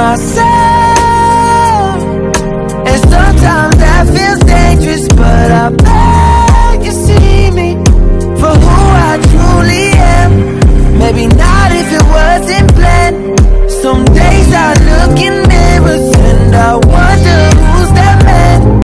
myself é